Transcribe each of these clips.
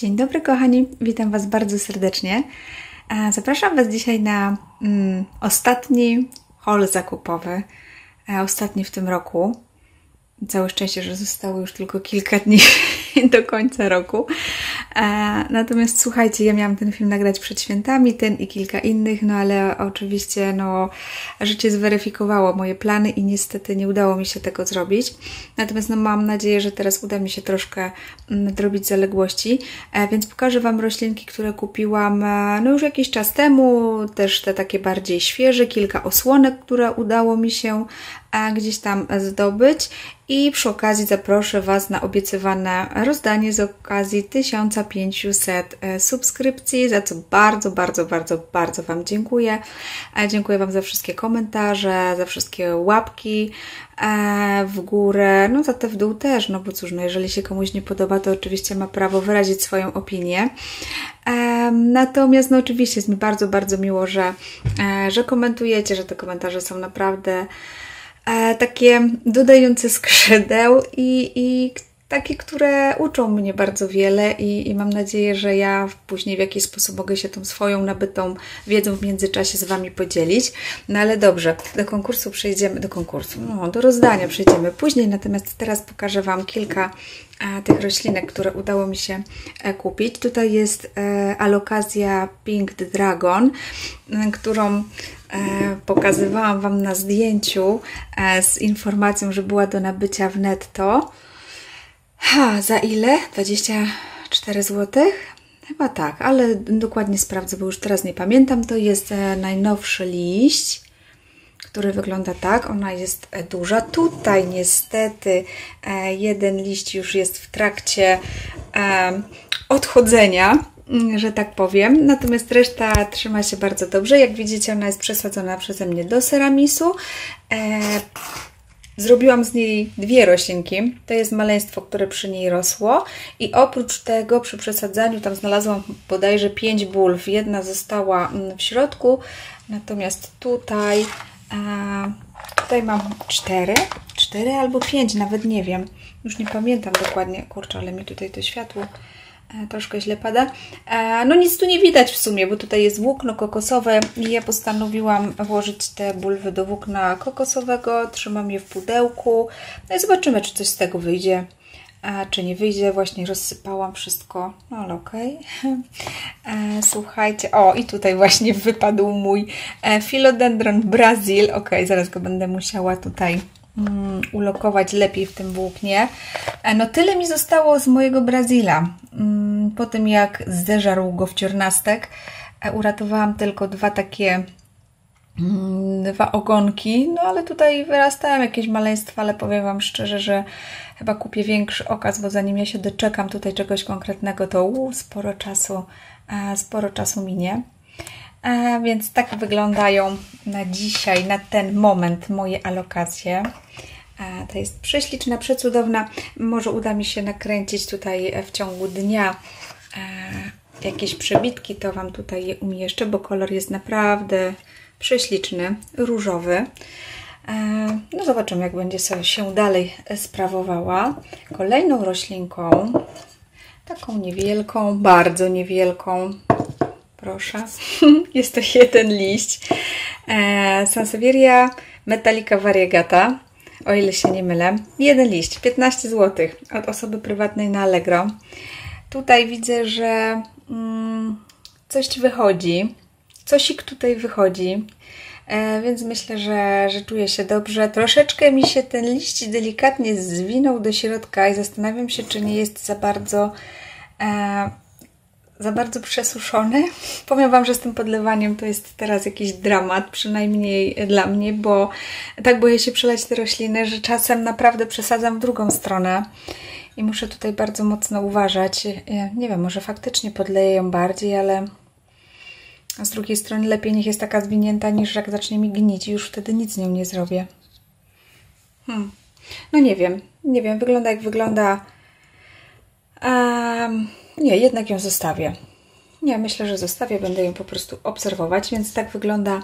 Dzień dobry, kochani. Witam Was bardzo serdecznie. E, Zapraszam Was dzisiaj na mm, ostatni haul zakupowy. E, Ostatni w tym roku. Całe szczęście, że zostało już tylko kilka dni do końca roku. E, Natomiast słuchajcie, ja miałam ten film nagrać przed świętami, ten i kilka innych, no ale oczywiście no, życie zweryfikowało moje plany i niestety nie udało mi się tego zrobić. Natomiast no, mam nadzieję, że teraz uda mi się troszkę mm, nadrobić zaległości, e, więc pokażę Wam roślinki, które kupiłam e, no już jakiś czas temu, też te takie bardziej świeże, kilka osłonek, które udało mi się gdzieś tam zdobyć i przy okazji zaproszę Was na obiecywane rozdanie z okazji 1500 e, subskrypcji, za co bardzo, bardzo, bardzo, bardzo Wam dziękuję. E, Dziękuję Wam za wszystkie komentarze, za wszystkie łapki e, w górę, no za te w dół też, no bo cóż, no jeżeli się komuś nie podoba, to oczywiście ma prawo wyrazić swoją opinię. Natomiast no oczywiście jest mi bardzo, bardzo miło, że, że komentujecie, że te komentarze są naprawdę takie dodające skrzydeł i, i takie, które uczą mnie bardzo wiele i, i mam nadzieję, że ja później w jakiś sposób mogę się tą swoją nabytą wiedzą w międzyczasie z Wami podzielić. No ale dobrze, do konkursu przejdziemy, do konkursu, no, do rozdania przejdziemy później, natomiast teraz pokażę Wam kilka e, tych roślinek, które udało mi się e, kupić. Tutaj jest e, alokazja Pink Dragon, m, którą e, pokazywałam Wam na zdjęciu e, z informacją, że była do nabycia w netto. Ha, za ile? 24 zł? Chyba tak, ale dokładnie sprawdzę, bo już teraz nie pamiętam. To jest e, najnowszy liść, który wygląda tak. Ona jest e, duża. Tutaj niestety e, jeden liść już jest w trakcie odchodzenia, mm, że tak powiem. Natomiast reszta trzyma się bardzo dobrze. Jak widzicie, ona jest przesadzona przeze mnie do ceramisu. Zrobiłam z niej dwie roślinki. To jest maleństwo, które przy niej rosło. I oprócz tego przy przesadzaniu tam znalazłam bodajże pięć bulw. Jedna została mm, w środku, natomiast tutaj, e, tutaj mam cztery, cztery albo pięć, nawet nie wiem. Już nie pamiętam dokładnie. Kurczę, ale mi tutaj to światło troszkę źle pada. E, No nic tu nie widać w sumie, bo tutaj jest włókno kokosowe i ja postanowiłam włożyć te bulwy do włókna kokosowego. Trzymam je w pudełku. No i zobaczymy, czy coś z tego wyjdzie. A czy nie wyjdzie, właśnie rozsypałam wszystko, no ale okej. E, Słuchajcie, o i tutaj właśnie wypadł mój e, Philodendron Brazil. Okej, zaraz go będę musiała tutaj mm, ulokować lepiej w tym włóknie. E, No tyle mi zostało z mojego Brazila. Mm, Po tym jak zeżarł go wciornastek, e, uratowałam tylko dwa takie mm, dwa ogonki, no ale tutaj wyrastają jakieś maleństwa, ale powiem Wam szczerze, że chyba kupię większy okaz, bo zanim ja się doczekam tutaj czegoś konkretnego, to uu, sporo czasu, e, sporo czasu minie. E, Więc tak wyglądają na dzisiaj, na ten moment moje alokacje. E, To jest prześliczna, przecudowna. Może uda mi się nakręcić tutaj w ciągu dnia e, jakieś przebitki, to Wam tutaj je umieszczę, bo kolor jest naprawdę prześliczny, różowy. E, No zobaczymy, jak będzie sobie się dalej sprawowała. Kolejną roślinką, taką niewielką, bardzo niewielką, proszę, jest to jeden liść. E, Sansevieria metallica variegata, o ile się nie mylę. Jeden liść, 15 zł od osoby prywatnej na Allegro. Tutaj widzę, że mm, coś wychodzi. Cosik tutaj wychodzi. E, więc myślę, że, że czuję się dobrze. Troszeczkę mi się ten liść delikatnie zwinął do środka i zastanawiam się, czy nie jest za bardzo e, za bardzo przesuszony. Powiem Wam, że z tym podlewaniem to jest teraz jakiś dramat, przynajmniej dla mnie, bo tak boję się przelać te rośliny, że czasem naprawdę przesadzam w drugą stronę i muszę tutaj bardzo mocno uważać. Nie wiem, może faktycznie podleję ją bardziej, ale z drugiej strony lepiej niech jest taka zwinięta, niż jak zacznie mi gnić i już wtedy nic z nią nie zrobię. Hmm. No nie wiem, nie wiem, wygląda jak wygląda. Em, nie, jednak ją zostawię. Nie, myślę, że zostawię, będę ją po prostu obserwować, więc tak wygląda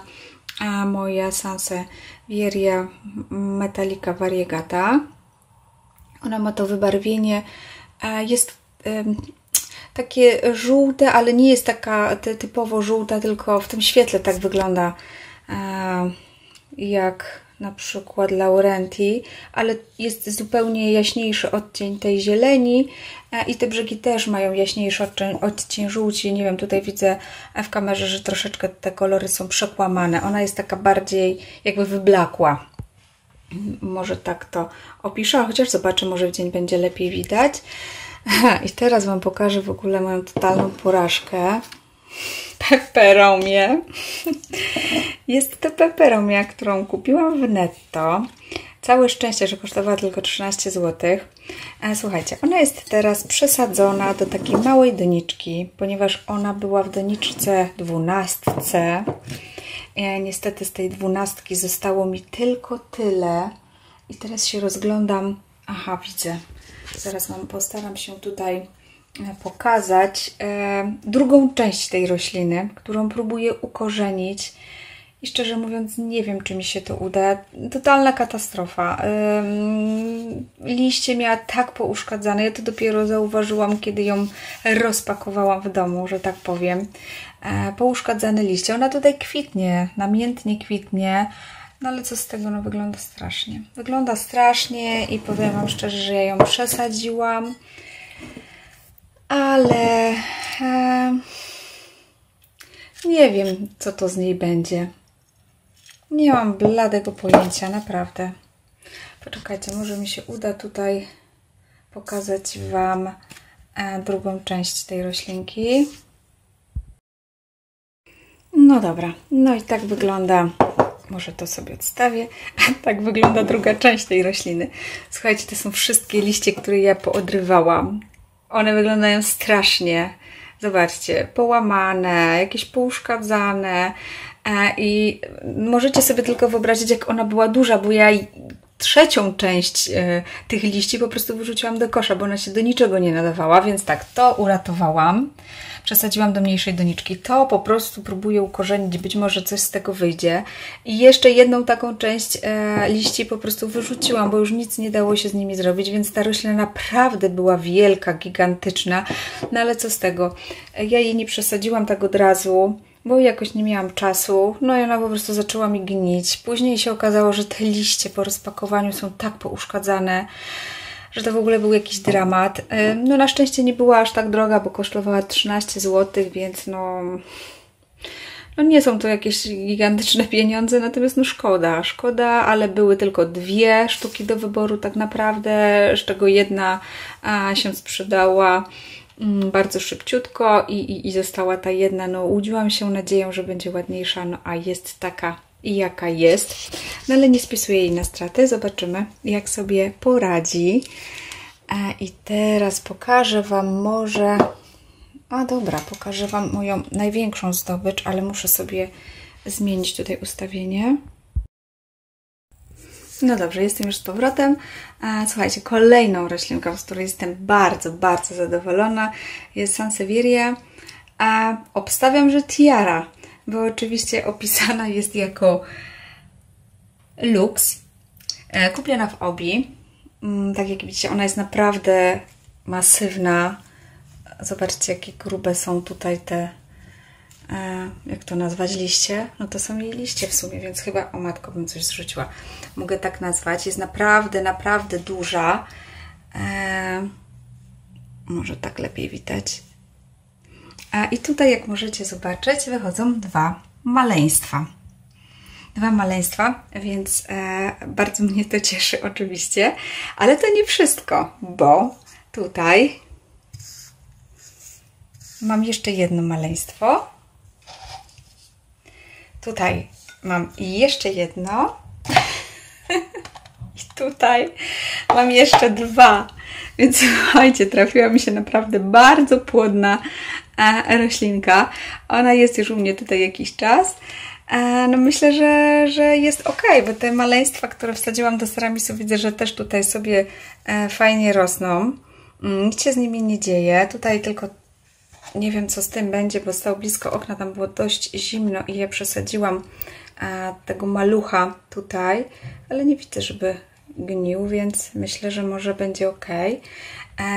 moja Sansevieria Metallica Variegata. Ona ma to wybarwienie, jest takie żółte, ale nie jest taka typowo żółta, tylko w tym świetle tak wygląda jak na przykład Laurenti, ale jest zupełnie jaśniejszy odcień tej zieleni e, i te brzegi też mają jaśniejszy odcień, odcień żółci. Nie wiem, tutaj widzę w kamerze, że troszeczkę te kolory są przekłamane. Ona jest taka bardziej jakby wyblakła. Może tak to opiszę, chociaż zobaczę, może w dzień będzie lepiej widać. I teraz Wam pokażę w ogóle moją totalną porażkę. Peperomie. Jest to peperomia, którą kupiłam w netto. Całe szczęście, że kosztowała tylko 13 zł. E, słuchajcie, ona jest teraz przesadzona do takiej małej doniczki, ponieważ ona była w doniczce 12. E, niestety z tej dwunastki zostało mi tylko tyle. I teraz się rozglądam. Aha, widzę. Zaraz Wam postaram się tutaj pokazać e, drugą część tej rośliny, którą próbuję ukorzenić. I szczerze mówiąc, nie wiem, czy mi się to uda. Totalna katastrofa. Liście miała tak pouszkadzane. Ja to dopiero zauważyłam, kiedy ją rozpakowałam w domu, że tak powiem. E, pouszkadzane liście. Ona tutaj kwitnie, namiętnie kwitnie. No ale co z tego? No wygląda strasznie. Wygląda strasznie i powiem Wam szczerze, że ja ją przesadziłam. Ale e, nie wiem, co to z niej będzie. Nie mam bladego pojęcia, naprawdę. Poczekajcie, może mi się uda tutaj pokazać Wam e, drugą część tej roślinki. No dobra, no i tak wygląda może to sobie odstawię. tak wygląda druga część tej rośliny. Słuchajcie, to są wszystkie liście, które ja poodrywałam. One wyglądają strasznie. Zobaczcie, połamane, jakieś pouszkadzane. E, I możecie sobie tylko wyobrazić, jak ona była duża, bo ja trzecią część e, tych liści po prostu wyrzuciłam do kosza, bo ona się do niczego nie nadawała, więc tak, to uratowałam przesadziłam do mniejszej doniczki. To po prostu próbuję ukorzenić, być może coś z tego wyjdzie. I jeszcze jedną taką część e, liści po prostu wyrzuciłam, bo już nic nie dało się z nimi zrobić, więc ta roślina naprawdę była wielka, gigantyczna. No ale co z tego? E, ja jej nie przesadziłam tak od razu bo jakoś nie miałam czasu, no i ona po prostu zaczęła mi gnić. Później się okazało, że te liście po rozpakowaniu są tak pouszkadzane, że to w ogóle był jakiś dramat. No na szczęście nie była aż tak droga, bo kosztowała 13 zł, więc no... No nie są to jakieś gigantyczne pieniądze, natomiast no szkoda, szkoda, ale były tylko dwie sztuki do wyboru tak naprawdę, z czego jedna się sprzedała bardzo szybciutko i, i, i została ta jedna. No łudziłam się nadzieją, że będzie ładniejsza, no a jest taka i jaka jest. No ale nie spisuję jej na straty. Zobaczymy, jak sobie poradzi. I teraz pokażę Wam może... A dobra, pokażę Wam moją największą zdobycz, ale muszę sobie zmienić tutaj ustawienie. No dobrze, jestem już z powrotem. Słuchajcie, kolejną roślinką, z której jestem bardzo, bardzo zadowolona jest Sansevieria. A obstawiam, że tiara bo oczywiście opisana jest jako Lux, e, kupiona w Obi. Mm, tak jak widzicie, ona jest naprawdę masywna. Zobaczcie, jakie grube są tutaj te, e, jak to nazwać, liście. No to są jej liście w sumie, więc chyba, o matko, bym coś zrzuciła. Mogę tak nazwać. Jest naprawdę, naprawdę duża. E, może tak lepiej widać. I tutaj, jak możecie zobaczyć, wychodzą dwa maleństwa. Dwa maleństwa, więc e, bardzo mnie to cieszy oczywiście, ale to nie wszystko, bo tutaj mam jeszcze jedno maleństwo. Tutaj mam jeszcze jedno. I tutaj mam jeszcze dwa. Więc słuchajcie, trafiła mi się naprawdę bardzo płodna e, roślinka. Ona jest już u mnie tutaj jakiś czas. E, no myślę, że, że jest ok, bo te maleństwa, które wsadziłam do ceramisu, widzę, że też tutaj sobie e, fajnie rosną. Mm, nic się z nimi nie dzieje. Tutaj tylko nie wiem, co z tym będzie, bo stał blisko okna, tam było dość zimno i ja przesadziłam tego malucha tutaj, ale nie widzę, żeby gnił, więc myślę, że może będzie ok.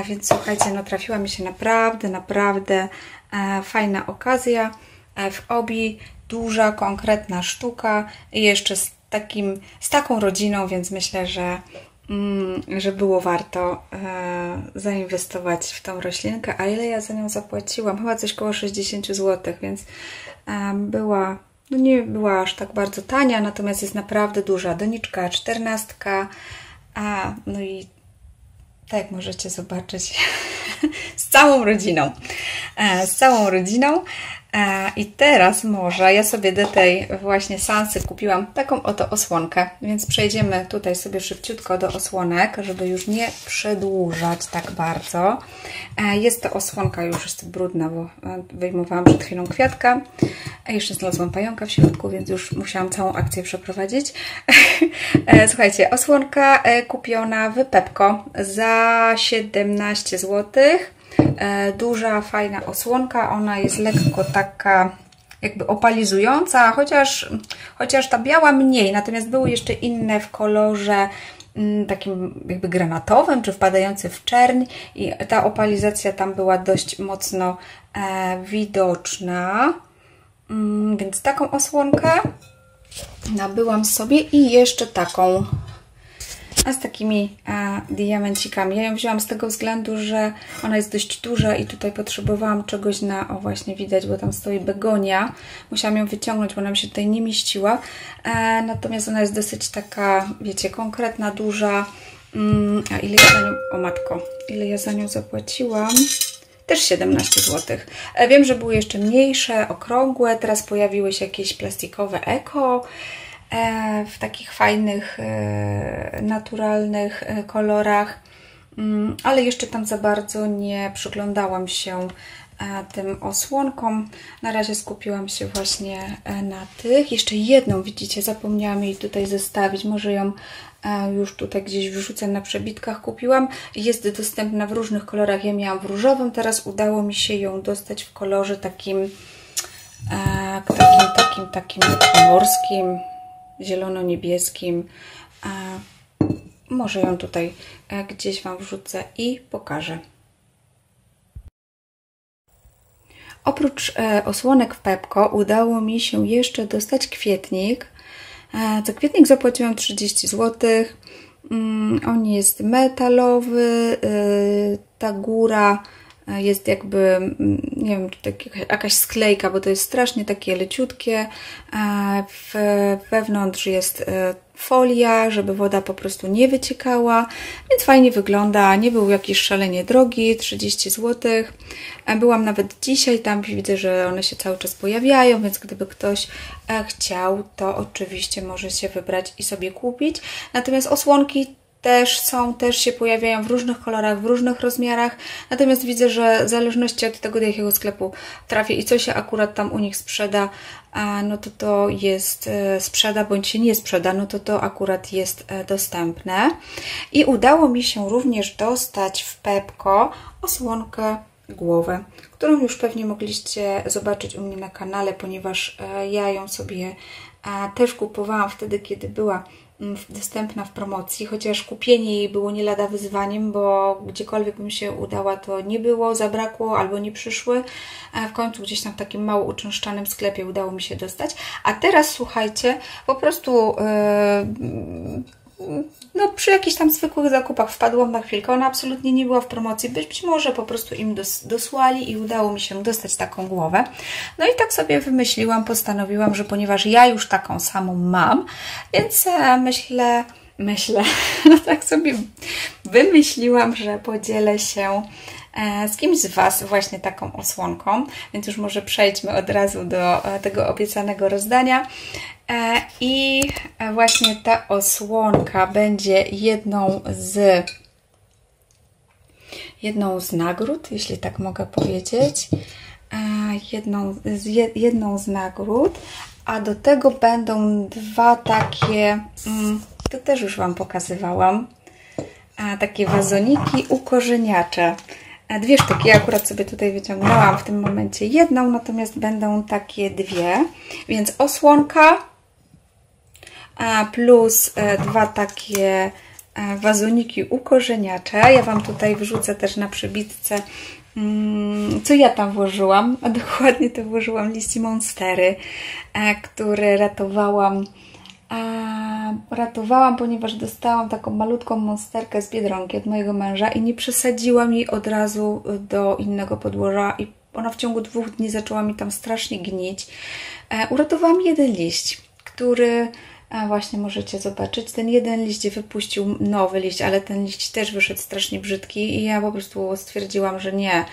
Więc słuchajcie, no trafiła mi się naprawdę, naprawdę fajna okazja. W obi duża, konkretna sztuka i jeszcze z, takim, z taką rodziną, więc myślę, że że było warto e, zainwestować w tą roślinkę. A ile ja za nią zapłaciłam? Chyba coś około 60 zł, więc e, była, no nie była aż tak bardzo tania, natomiast jest naprawdę duża. Doniczka, czternastka, a no i tak jak możecie zobaczyć, z całą rodziną. E, z całą rodziną. E, I teraz może ja sobie do tej właśnie sansy kupiłam taką oto osłonkę, więc przejdziemy tutaj sobie szybciutko do osłonek, żeby już nie przedłużać tak bardzo. E, jest to osłonka, już jest brudna, bo e, wyjmowałam przed chwilą kwiatka. Jeszcze znalazłam pająka w środku, więc już musiałam całą akcję przeprowadzić. Słuchajcie, osłonka kupiona w Pepko za 17 złotych duża, fajna osłonka. Ona jest lekko taka jakby opalizująca, chociaż, chociaż ta biała mniej, natomiast były jeszcze inne w kolorze mm, takim jakby granatowym, czy wpadający w czerń i ta opalizacja tam była dość mocno e, widoczna. Mm, więc taką osłonkę nabyłam sobie i jeszcze taką a z takimi a, diamencikami. Ja ją wzięłam z tego względu, że ona jest dość duża i tutaj potrzebowałam czegoś na, o właśnie widać, bo tam stoi begonia. Musiałam ją wyciągnąć, bo ona mi się tutaj nie mieściła. E, natomiast ona jest dosyć taka, wiecie, konkretna, duża. Mm, a ile ja za nią, o matko, ile ja za nią zapłaciłam? też 17 zł. E, wiem, że były jeszcze mniejsze, okrągłe, teraz pojawiły się jakieś plastikowe eko. E, w takich fajnych, e, naturalnych e, kolorach, mm, ale jeszcze tam za bardzo nie przyglądałam się tym osłonkom. Na razie skupiłam się właśnie na tych. Jeszcze jedną, widzicie, zapomniałam jej tutaj zestawić. Może ją już tutaj gdzieś wrzucę na przebitkach. Kupiłam. Jest dostępna w różnych kolorach. Ja miałam w różowym. Teraz udało mi się ją dostać w kolorze takim takim, takim, takim morskim zielono-niebieskim. Może ją tutaj e, gdzieś Wam wrzucę i pokażę. Oprócz e, osłonek w Pepko udało mi się jeszcze dostać kwietnik. E, za kwietnik zapłaciłam 30 zł. Mm, on jest metalowy. Ta góra jest jakby, nie wiem, tutaj jakaś sklejka, bo to jest strasznie takie leciutkie. W, wewnątrz jest e, folia, żeby woda po prostu nie wyciekała, więc fajnie wygląda. Nie był jakiś szalenie drogi, 30 zł. Byłam nawet dzisiaj tam, widzę, że one się cały czas pojawiają, więc gdyby ktoś e, chciał, to oczywiście może się wybrać i sobie kupić. Natomiast osłonki też są, też się pojawiają w różnych kolorach, w różnych rozmiarach. Natomiast widzę, że w zależności od tego, do jakiego sklepu trafię i co się akurat tam u nich sprzeda, no to to jest e, sprzeda bądź się nie sprzeda, no to to akurat jest e, dostępne. I udało mi się również dostać w Pepko osłonkę głowę, którą już pewnie mogliście zobaczyć u mnie na kanale, ponieważ e, ja ją sobie też kupowałam wtedy, kiedy była dostępna w promocji, chociaż kupienie jej było nie lada wyzwaniem, bo gdziekolwiek mi się udała, to nie było, zabrakło albo nie przyszły. W końcu gdzieś tam w takim mało uczęszczanym sklepie udało mi się dostać. A teraz słuchajcie, po prostu yy, no, przy jakichś tam zwykłych zakupach wpadłam na chwilkę. Ona absolutnie nie była w promocji. Być może po prostu im dos dosłali i udało mi się dostać taką głowę. No i tak sobie wymyśliłam, postanowiłam, że ponieważ ja już taką samą mam, więc e, myślę, myślę, no tak sobie wymyśliłam, że podzielę się z kimś z Was właśnie taką osłonką, więc już może przejdźmy od razu do e, tego obiecanego rozdania. E, I właśnie ta osłonka będzie jedną z jedną z nagród, jeśli tak mogę powiedzieć. E, jedną jedną z nagród, a do tego będą dwa takie, mm, to też już Wam pokazywałam, takie wazoniki ukorzeniacze. Dwie sztuki, ja akurat sobie tutaj wyciągnęłam w tym momencie jedną, natomiast będą takie dwie, więc osłonka plus e, dwa takie e, wazoniki ukorzeniacze. Ja Wam tutaj wrzucę też na przybitce mm, co ja tam włożyłam, a dokładnie to włożyłam liści monstery, e, które ratowałam ratowałam, ponieważ dostałam taką malutką monsterkę z Biedronki od mojego męża i nie przesadziłam jej od razu do innego podłoża i ona w ciągu dwóch dni zaczęła mi tam strasznie gnić. E, uratowałam jeden liść, który e, właśnie możecie zobaczyć. Ten jeden liść wypuścił nowy liść, ale ten liść też wyszedł strasznie brzydki i ja po prostu stwierdziłam, że nie,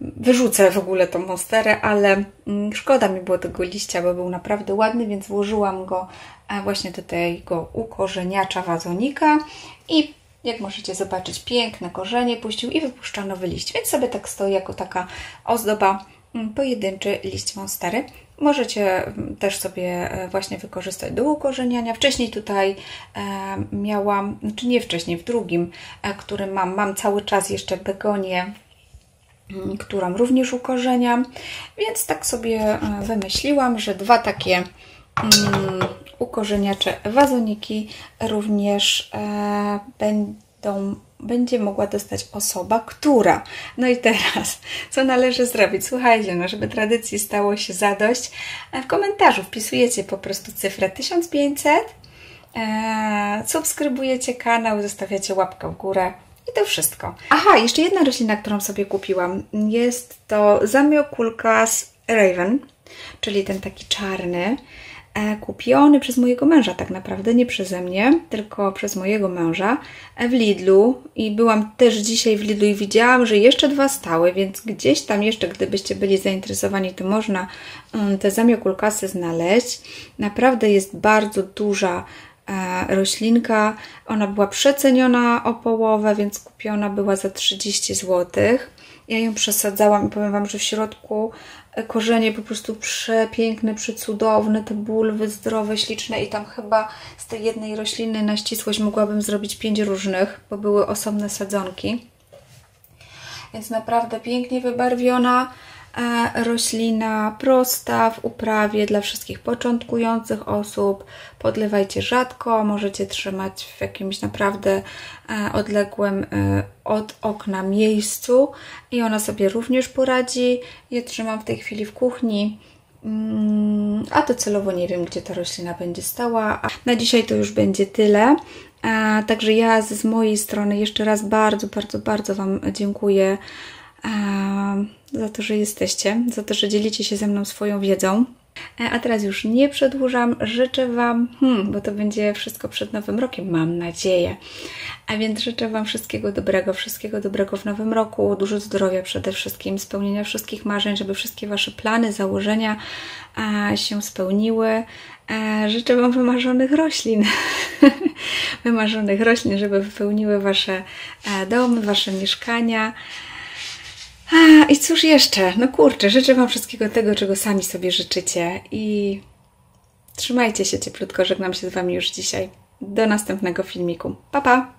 wyrzucę w ogóle tą monsterę, ale mm, szkoda mi było tego liścia, bo był naprawdę ładny, więc włożyłam go e, właśnie do tego ukorzeniacza wazonika i jak możecie zobaczyć, piękne korzenie puścił i wypuszcza nowy liść, więc sobie tak stoi jako taka ozdoba mm, pojedynczy liść monstery. Możecie mm, też sobie e, właśnie wykorzystać do ukorzeniania. Wcześniej tutaj e, miałam, czy znaczy nie wcześniej, w drugim, który mam, mam cały czas jeszcze begonię którą również ukorzeniam. Więc tak sobie e, wymyśliłam, że dwa takie um, ukorzeniacze wazoniki również e, będą będzie mogła dostać osoba, która. No i teraz, co należy zrobić? Słuchajcie, no żeby tradycji stało się zadość, e, w komentarzu wpisujecie po prostu cyfrę 1500, e, subskrybujecie kanał, zostawiacie łapkę w górę i to wszystko. Aha, jeszcze jedna roślina, którą sobie kupiłam. Jest to zamiokulkas Raven, czyli ten taki czarny, e, kupiony przez mojego męża tak naprawdę, nie przeze mnie, tylko przez mojego męża e, w Lidlu i byłam też dzisiaj w Lidlu i widziałam, że jeszcze dwa stały, więc gdzieś tam jeszcze, gdybyście byli zainteresowani, to można mm, te zamiokulkasy znaleźć. Naprawdę jest bardzo duża roślinka. Ona była przeceniona o połowę, więc kupiona była za 30 zł. Ja ją przesadzałam i powiem Wam, że w środku korzenie po prostu przepiękne, przecudowne, te bulwy zdrowe, śliczne i tam chyba z tej jednej rośliny na ścisłość mogłabym zrobić pięć różnych, bo były osobne sadzonki. Więc naprawdę pięknie wybarwiona. E, roślina prosta w uprawie dla wszystkich początkujących osób. Podlewajcie rzadko, możecie trzymać w jakimś naprawdę e, odległym e, od okna miejscu i ona sobie również poradzi. Ja trzymam w tej chwili w kuchni. Mm, a docelowo nie wiem, gdzie ta roślina będzie stała. Na dzisiaj to już będzie tyle. Także ja z mojej strony jeszcze raz bardzo, bardzo, bardzo Wam dziękuję za to, że jesteście, za to, że dzielicie się ze mną swoją wiedzą. E, a teraz już nie przedłużam. Życzę Wam, hmm, bo to będzie wszystko przed Nowym Rokiem, mam nadzieję. A więc życzę Wam wszystkiego dobrego, wszystkiego dobrego w Nowym Roku, dużo zdrowia przede wszystkim, spełnienia wszystkich marzeń, żeby wszystkie Wasze plany, założenia a, się spełniły. A, życzę Wam wymarzonych roślin, wymarzonych roślin, żeby wypełniły Wasze a, domy, Wasze mieszkania. A, I cóż jeszcze? No kurczę, życzę Wam wszystkiego tego, czego sami sobie życzycie i trzymajcie się cieplutko. Żegnam się z Wami już dzisiaj. Do następnego filmiku. Pa, pa!